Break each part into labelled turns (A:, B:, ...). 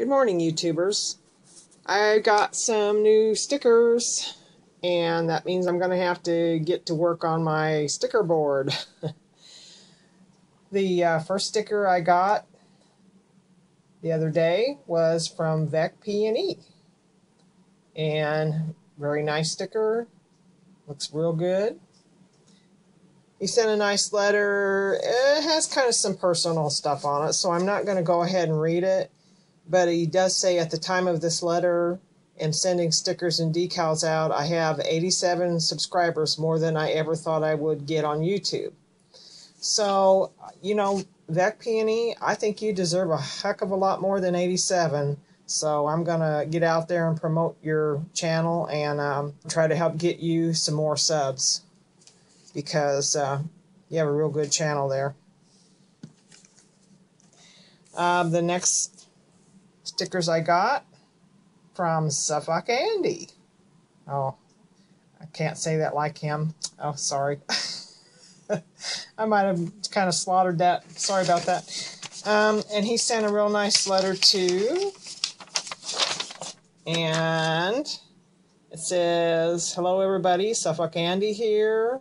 A: Good morning, YouTubers. I got some new stickers, and that means I'm going to have to get to work on my sticker board. the uh, first sticker I got the other day was from Vec Pne. And very nice sticker. Looks real good. He sent a nice letter. It has kind of some personal stuff on it, so I'm not going to go ahead and read it but he does say at the time of this letter and sending stickers and decals out, I have 87 subscribers, more than I ever thought I would get on YouTube. So, you know, Vec Pne, I think you deserve a heck of a lot more than 87. So I'm going to get out there and promote your channel and um, try to help get you some more subs because uh, you have a real good channel there. Um, the next stickers I got from Suffolk Andy. Oh, I can't say that like him. Oh, sorry. I might have kind of slaughtered that. Sorry about that. Um, and he sent a real nice letter too. And it says, Hello, everybody. Suffolk Andy here.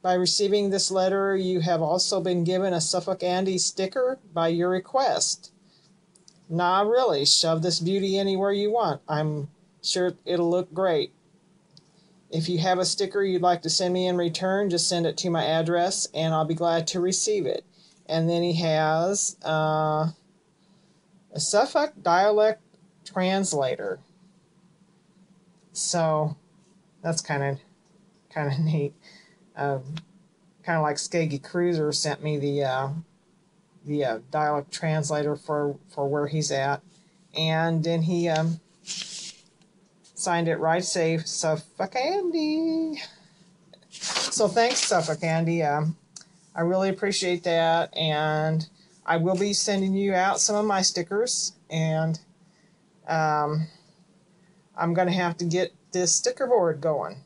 A: By receiving this letter, you have also been given a Suffolk Andy sticker by your request. Nah, really, shove this beauty anywhere you want. I'm sure it'll look great. If you have a sticker you'd like to send me in return, just send it to my address and I'll be glad to receive it. And then he has uh, a Suffolk dialect translator. So that's kind of kind of neat. Uh, kind of like Skaggy Cruiser sent me the uh, the uh, dialect translator for, for where he's at. And then he um, signed it right safe, Suffolk Andy. So thanks, Suffolk Andy. Um, I really appreciate that. And I will be sending you out some of my stickers. And um, I'm going to have to get this sticker board going.